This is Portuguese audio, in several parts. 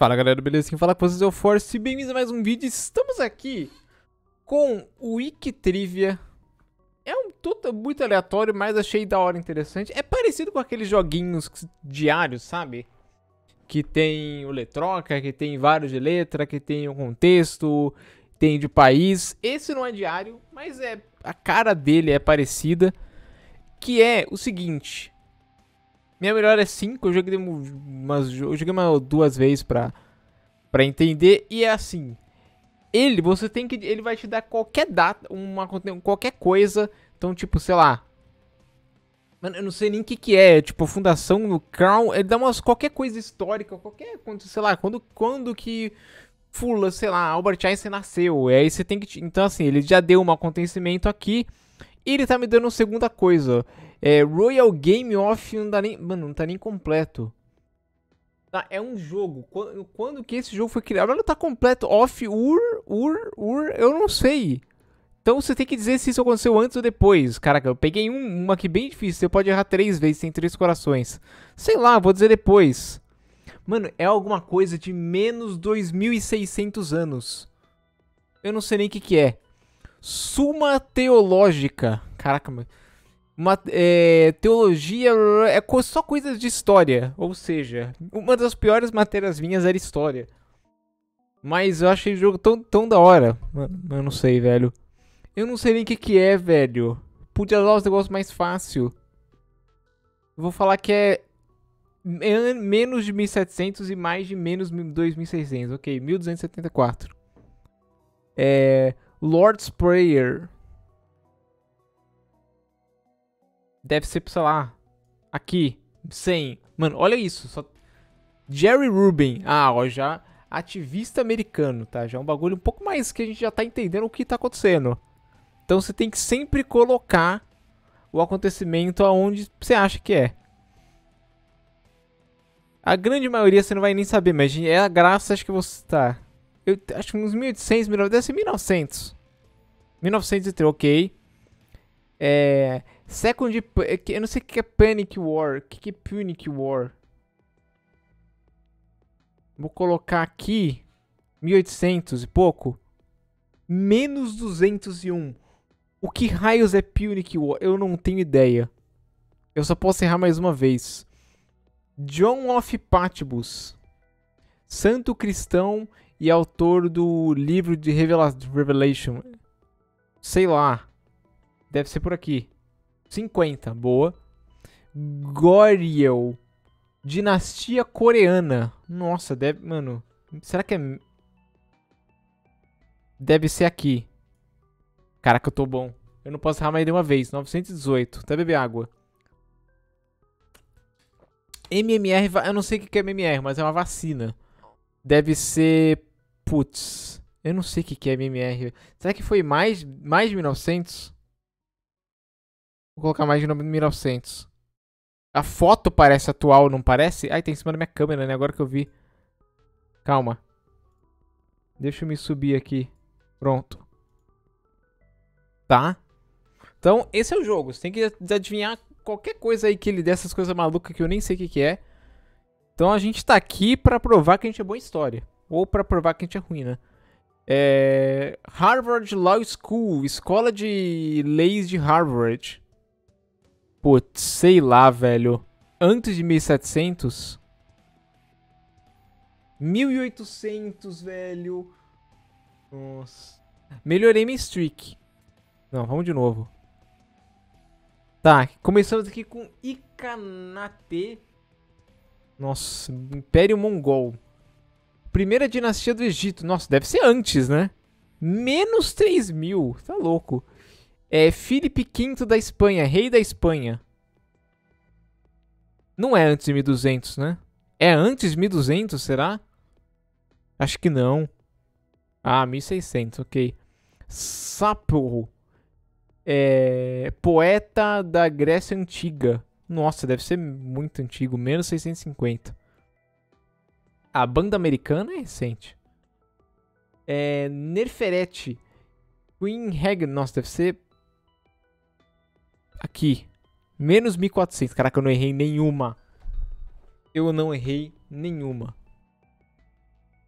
Fala galera, beleza? Quem fala com vocês é o Force bem-vindos a mais um vídeo. Estamos aqui com o Wiki Trivia. É um tudo muito aleatório, mas achei da hora interessante. É parecido com aqueles joguinhos diários, sabe? Que tem o letroca, que tem vários de letra, que tem o contexto, tem de país. Esse não é diário, mas é a cara dele é parecida. Que é o seguinte: minha melhor é 5, eu joguei umas, eu joguei uma duas vezes pra, pra entender. E é assim, ele, você tem que, ele vai te dar qualquer data, uma, qualquer coisa. Então, tipo, sei lá. Mano, eu não sei nem o que que é, tipo, a fundação do Crown, ele dá umas, qualquer coisa histórica, qualquer, sei lá, quando, quando que Fula, sei lá, Albert Einstein nasceu. E aí você tem que, então assim, ele já deu um acontecimento aqui, e ele tá me dando uma segunda coisa. É, Royal Game of não dá nem. Mano, não tá nem completo. Tá, é um jogo. Quando, quando que esse jogo foi criado? Não tá completo. Off, Ur, Ur, Ur, eu não sei. Então você tem que dizer se isso aconteceu antes ou depois. Caraca, eu peguei um, uma aqui bem difícil. Você pode errar três vezes, tem três corações. Sei lá, vou dizer depois. Mano, é alguma coisa de menos 2.600 anos. Eu não sei nem o que, que é. Suma Teológica. Caraca, mano. Uma, é, teologia é só coisas de história. Ou seja, uma das piores matérias minhas era história. Mas eu achei o jogo tão, tão da hora. Mano, eu não sei, velho. Eu não sei nem o que, que é, velho. Podia usar os negócios mais fácil. Vou falar que é menos de 1700 e mais de menos 2600. Ok, 1274. É. Lord's Prayer. Deve ser, sei lá, aqui, 100. Mano, olha isso. Só... Jerry Rubin. Ah, ó, já ativista americano, tá? Já é um bagulho um pouco mais que a gente já tá entendendo o que tá acontecendo. Então você tem que sempre colocar o acontecimento aonde você acha que é. A grande maioria você não vai nem saber, mas é a graça acho que você tá. Eu acho que uns 1800, 1900, deve ser 1900. 1903, ok. É, Second, é eu não sei o que é Panic War. O que é Punic War? Vou colocar aqui 1800 e pouco. Menos 201. O que raios é Punic War? Eu não tenho ideia. Eu só posso errar mais uma vez. John of Patibus. Santo cristão e autor do livro de Revelation. Sei lá. Deve ser por aqui. 50, boa. Goryeo. Dinastia coreana. Nossa, deve. Mano. Será que é. Deve ser aqui. Caraca, eu tô bom. Eu não posso errar mais de uma vez. 918. Até beber água. MMR. Eu não sei o que é MMR, mas é uma vacina. Deve ser. Putz. Eu não sei o que é MMR. Será que foi mais, mais de 1900? Vou colocar mais de 1900. A foto parece atual, não parece? Ai, tem em cima da minha câmera, né? Agora que eu vi. Calma. Deixa eu me subir aqui. Pronto. Tá? Então, esse é o jogo. Você tem que adivinhar qualquer coisa aí que ele dessas coisas malucas que eu nem sei o que, que é. Então a gente tá aqui pra provar que a gente é boa história. Ou pra provar que a gente é ruim, né? É... Harvard Law School, Escola de Leis de Harvard. Putz, sei lá, velho. Antes de 1700? 1800, velho. Nossa. Melhorei minha streak. Não, vamos de novo. Tá, começamos aqui com Ikanate. Nossa, Império Mongol. Primeira dinastia do Egito. Nossa, deve ser antes, né? Menos 3 mil. Tá louco. É Felipe V da Espanha, rei da Espanha. Não é antes de 1200, né? É antes de 1200, será? Acho que não. Ah, 1600, ok. Sapo. É, poeta da Grécia Antiga. Nossa, deve ser muito antigo. Menos 650. A banda americana é recente. É, Nerferete. Queen Hagen. Nossa, deve ser Aqui. Menos 1400. Caraca, eu não errei nenhuma. Eu não errei nenhuma.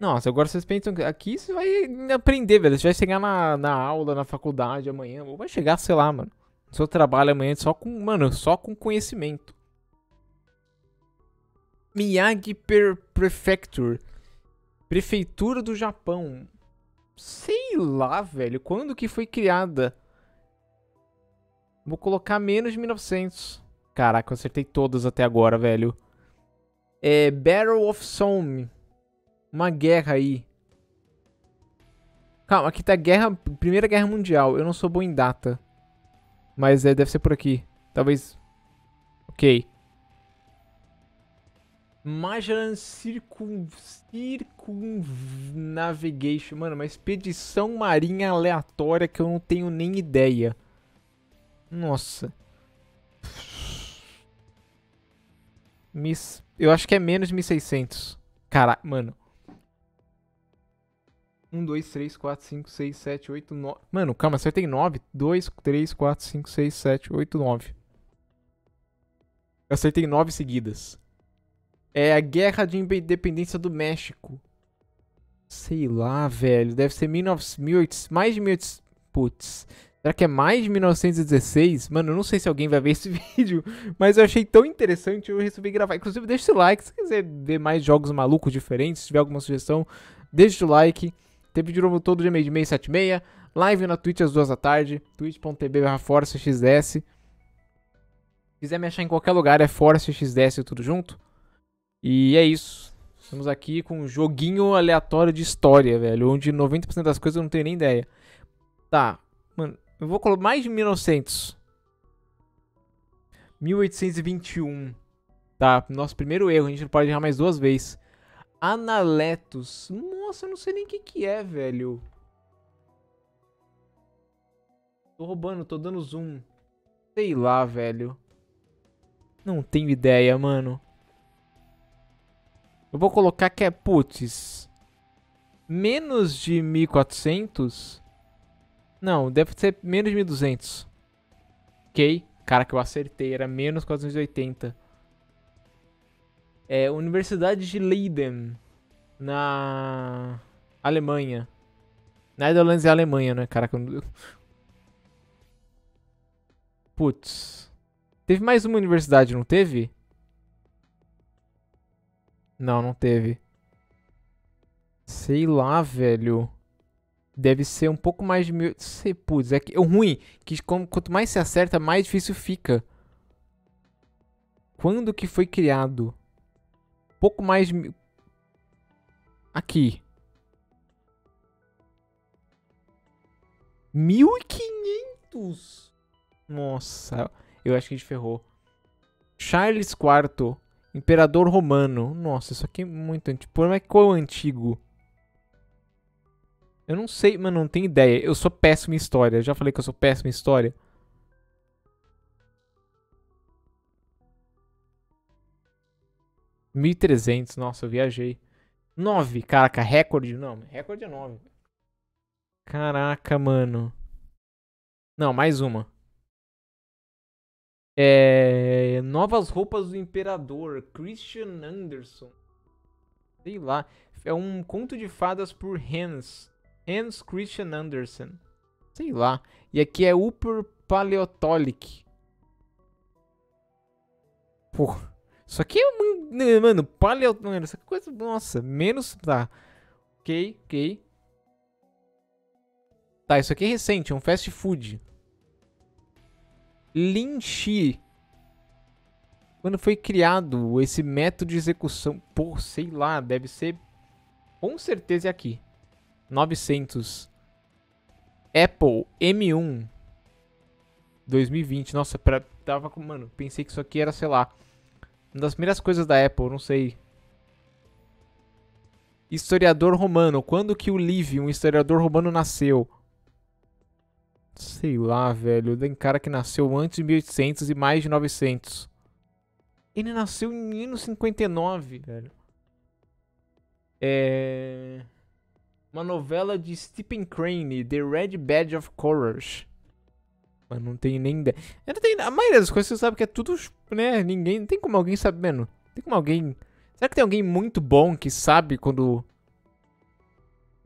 Nossa, agora vocês pensam que aqui você vai aprender, velho. Você vai chegar na, na aula, na faculdade amanhã. Ou vai chegar, sei lá, mano. No seu trabalho amanhã só com, mano, só com conhecimento. Miyagi Prefecture. Prefeitura do Japão. Sei lá, velho. Quando que foi criada? Vou colocar menos de 1900. Caraca, eu acertei todas até agora, velho. É Battle of Somme. Uma guerra aí. Calma, aqui tá guerra, Primeira Guerra Mundial. Eu não sou bom em data. Mas é, deve ser por aqui. Talvez. Ok. Magellan Circum... Circumnavigation. Mano, uma expedição marinha aleatória que eu não tenho nem ideia. Nossa. Miss... Eu acho que é menos de 1600. Caraca, mano. 1, 2, 3, 4, 5, 6, 7, 8, 9. Mano, calma, acertei 9. 2, 3, 4, 5, 6, 7, 8, 9. Eu acertei 9 seguidas. É a Guerra de Independência do México. Sei lá, velho. Deve ser 1800, mais de 1800. Putz. Será que é mais de 1916? Mano, eu não sei se alguém vai ver esse vídeo, mas eu achei tão interessante, eu resolvi gravar. Inclusive, deixa seu like se quiser ver mais jogos malucos diferentes. Se tiver alguma sugestão, deixa o like. Tem vídeo novo todo dia meio de meia, sete e meia. Live na Twitch às duas da tarde. twitch.tv ForceXDS. Se quiser me achar em qualquer lugar, é ForceXDS tudo junto. E é isso. Estamos aqui com um joguinho aleatório de história, velho. Onde 90% das coisas eu não tenho nem ideia. Tá, mano, eu vou colocar mais de 1900. 1821. Tá, nosso primeiro erro. A gente pode errar mais duas vezes. Analetos. Nossa, eu não sei nem o que, que é, velho. Tô roubando, tô dando zoom. Sei lá, velho. Não tenho ideia, mano. Eu vou colocar que é, putz, menos de 1400? Não, deve ser menos de 1200. Ok? Cara, que eu acertei, era menos 480. É, Universidade de Leiden, na Alemanha. Netherlands é Alemanha, né? Caraca, eu... Putz. Teve mais uma universidade, não teve? Não, não teve. Sei lá, velho. Deve ser um pouco mais de mil. Sei, putz, é que o ruim que quanto mais se acerta, mais difícil fica. Quando que foi criado? Pouco mais de. Aqui. 1500. Nossa, eu acho que a gente ferrou. Charles IV Imperador Romano. Nossa, isso aqui é muito antigo. Por é qual é antigo? Eu não sei, mano, não tenho ideia. Eu sou péssimo em história. Eu já falei que eu sou péssimo em história. Mil trezentos, nossa, eu viajei. Nove, caraca, recorde, não, recorde é nove. Caraca, mano. Não, mais uma. É, novas roupas do imperador, Christian Anderson. Sei lá. É um conto de fadas por Hans. Hans Christian Andersen. Sei lá. E aqui é Upper Paleotholic. Pô. Isso aqui é. Né, mano, paleo. Mano, essa coisa. Nossa, menos. Tá. Ok, ok. Tá, isso aqui é recente, é um fast food. Linchi. Quando foi criado esse método de execução? Pô, sei lá, deve ser... Com certeza é aqui. 900. Apple M1. 2020. Nossa, pra, tava com... Mano, pensei que isso aqui era, sei lá... Uma das primeiras coisas da Apple, não sei. Historiador romano. Quando que o Livio, um historiador romano, nasceu? Sei lá, velho. Tem cara que nasceu antes de 1800 e mais de 900. Ele nasceu em 1959, velho. É. Uma novela de Stephen Crane, The Red Badge of Courage. Mas não tem nem ideia. Tem, a maioria das coisas você sabe que é tudo, né? Ninguém. Tem como alguém saber, mano. Tem como alguém. Será que tem alguém muito bom que sabe quando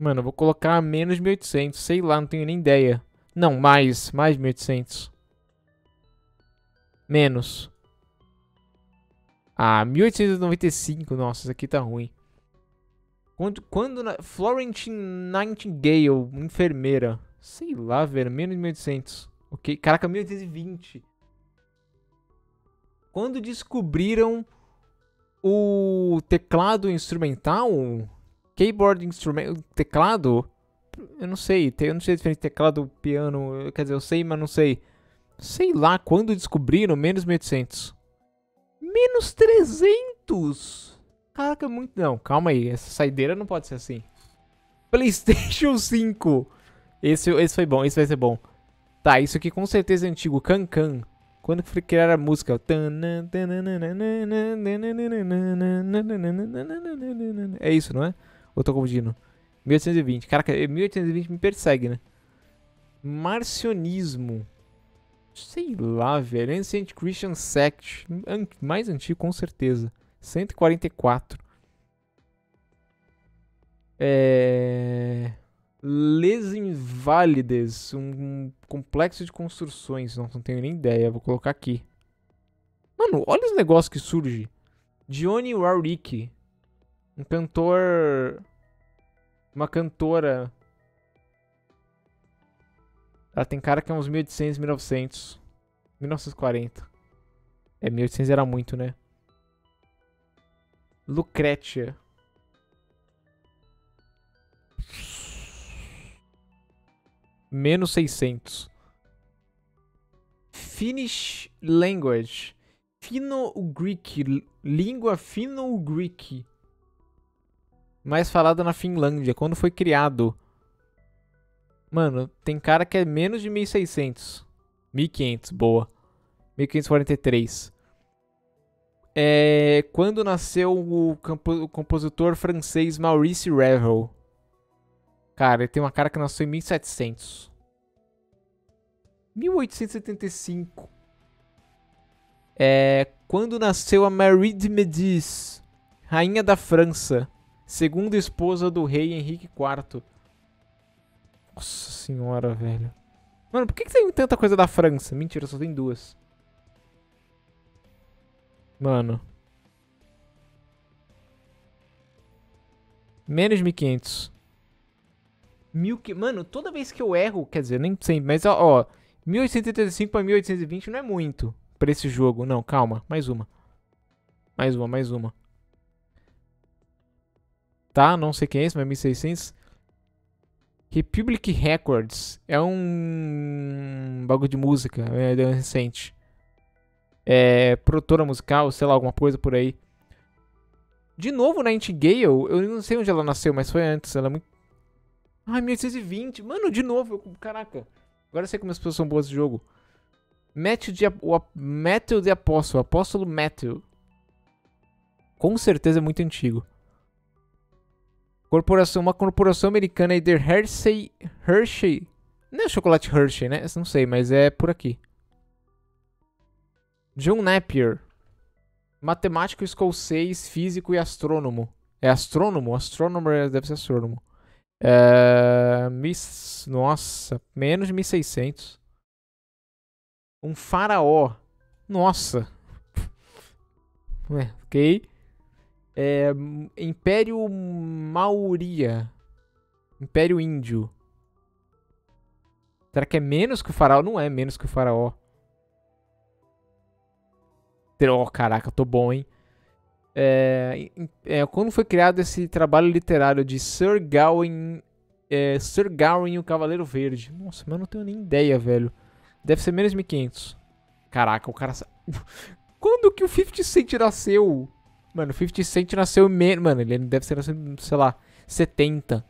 Mano, eu vou colocar menos de 1800. Sei lá, não tenho nem ideia. Não, mais. Mais de 1800. Menos. Ah, 1895. Nossa, isso aqui tá ruim. Quando, quando na, Florentine Nightingale, enfermeira. Sei lá, velho. Menos de 1800. Ok. Caraca, 1820. Quando descobriram o teclado instrumental, keyboard instrumental, teclado, eu não sei, eu não sei a diferença de teclado, piano, quer dizer, eu sei, mas não sei. Sei lá, quando descobriram, menos 1800. Menos 300! Caraca, muito... Não, calma aí, essa saideira não pode ser assim. Playstation 5! Esse, esse foi bom, esse vai ser bom. Tá, isso aqui com certeza é antigo, Cancan. Quando foi criar a música. É isso, não é? Ou tô confundindo? 1820. Caraca, 1820 me persegue, né? Marcionismo. Sei lá, velho. Ancient Christian Sect. Mais antigo, com certeza. 144. É. Les Invalides, um complexo de construções. Não, não tenho nem ideia, vou colocar aqui. Mano, olha os negócios que surge. Johnny Warwick, um cantor, uma cantora. Ela tem cara que é uns 1800, 1900, 1940. É, 1800 era muito, né? Lucretia. menos 600. Finnish language. Fino-Greek. Língua Fino-Greek. Mais falada na Finlândia. Quando foi criado. Mano, tem cara que é menos de 1600. 1500, boa. 1543. É, quando nasceu o, o compositor francês Maurice Ravel. Cara, ele tem uma cara que nasceu em 1700. 1875. É quando nasceu a Marie de Médicis, rainha da França, segunda esposa do rei Henrique IV. Nossa senhora, velho. Mano, por que, que tem tanta coisa da França? Mentira, só tem duas. Mano. Menos de 1500. Mil que... Mano, toda vez que eu erro, quer dizer, nem sempre, mas ó, ó 1885 para 1820 não é muito para esse jogo. Não, calma, mais uma. Mais uma, mais uma. Tá, não sei quem é esse, mas 1600. Republic Records é um bagulho de música, é, é recente. É produtora musical, sei lá, alguma coisa por aí. De novo, Nightingale, eu não sei onde ela nasceu, mas foi antes. Ela é muito Ai, 1820. Mano, de novo. Eu, caraca. Agora eu sei como as pessoas são boas de jogo. Matthew de, o, Matthew de Apóstolo. Apóstolo Matthew. Com certeza é muito antigo. Corporação, uma corporação americana aí de Hershey. Hershey. Não é chocolate Hershey, né? Não sei, mas é por aqui. John Napier. Matemático escocês, físico e astrônomo. É astrônomo? Astrônomo deve ser astrônomo. É, nossa, menos de 1600. Um faraó. Nossa. É, ok. É, Império Mauria. Império Índio. Será que é menos que o faraó? Não é menos que o faraó. Oh, caraca, tô bom, hein? É, é, quando foi criado esse trabalho literário de Sir Gawain, é, Sir Gawain e o Cavaleiro Verde? Nossa, mas eu não tenho nem ideia, velho. Deve ser menos 1500. Caraca, o cara... quando que o 50 Cent nasceu? Mano, o 50 Cent nasceu menos... Mano, ele deve ser, sei lá, 70.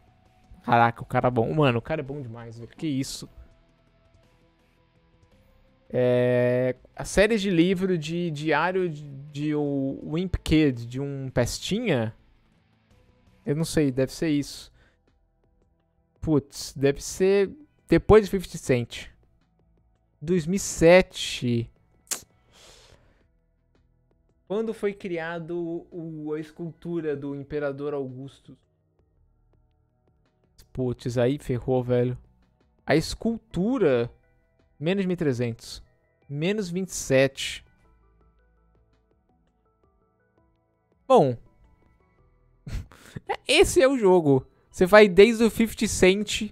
Caraca, o cara é bom. Mano, o cara é bom demais, velho. Que isso. É, a série de livro de diário de, de o Wimp Kid, de um pestinha. Eu não sei, deve ser isso. Putz, deve ser depois de 50 Cent. 2007. Quando foi criado o, a escultura do Imperador Augusto? Putz, aí ferrou, velho. A escultura, menos 1.300. Menos 27. Bom. Esse é o jogo. Você vai desde o 50 Cent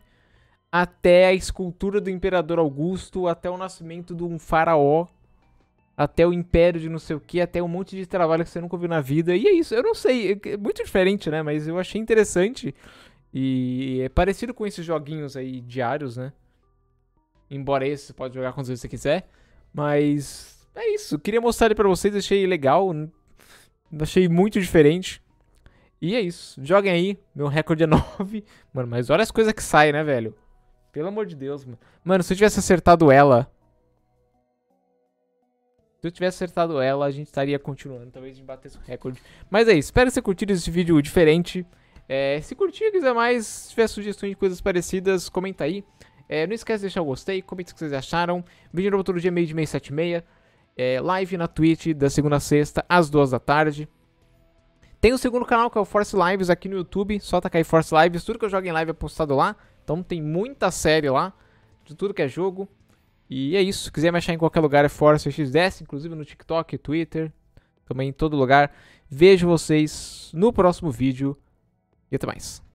até a escultura do Imperador Augusto, até o nascimento de um faraó, até o império de não sei o que, até um monte de trabalho que você nunca viu na vida. E é isso, eu não sei, é muito diferente, né? Mas eu achei interessante. E é parecido com esses joguinhos aí diários, né? Embora esse você pode jogar quantas vezes você quiser. Mas é isso. Queria mostrar ele pra vocês. Achei legal. Achei muito diferente. E é isso. Joguem aí. Meu recorde é 9. Mano, mas olha as coisas que saem, né, velho? Pelo amor de Deus, mano. Mano, se eu tivesse acertado ela. Se eu tivesse acertado ela, a gente estaria continuando. Talvez a gente batesse o recorde. Mas é isso. Espero que você curtido esse vídeo diferente. É, se curtir, quiser mais, se tiver sugestões de coisas parecidas, comenta aí. É, não esquece de deixar o gostei, comenta o que vocês acharam. Vídeo novo todo dia, meio de meia, sete e meia. É, live na Twitch, da segunda a sexta, às duas da tarde. Tem o segundo canal, que é o Force Lives, aqui no YouTube. Só tacar aí Force Lives. Tudo que eu jogo em live é postado lá. Então tem muita série lá, de tudo que é jogo. E é isso. Se quiser me achar em qualquer lugar, é Force X10, inclusive no TikTok, Twitter, também em todo lugar. Vejo vocês no próximo vídeo. E até mais.